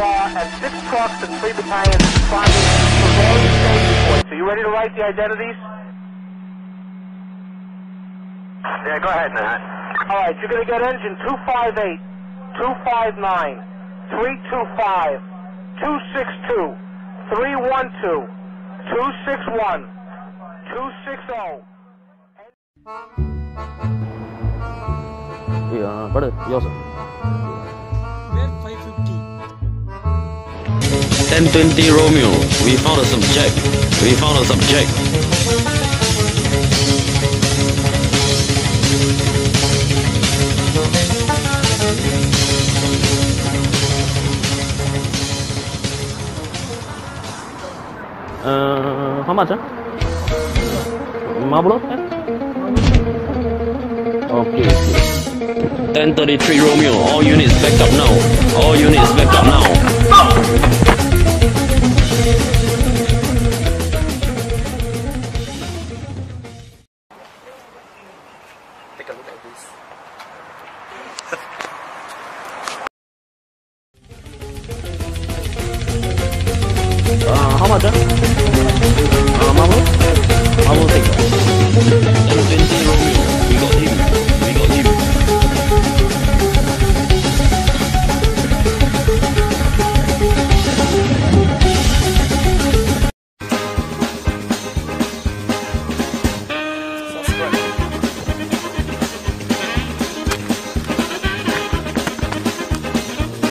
far as six trucks and three battalions responding to various safety points. Are you ready to write the identities? Yeah, go ahead, Matt. All right, you're going to get engine 258, 259, 325, 262, 312, 261, 260. Yeah, uh, brother, yours. 1020 Romeo, we found a subject. We found a subject. Uh, how much? Huh? Okay. 1033 Romeo, all units back up now. All units back up now. take a look at this. uh, how much? Huh?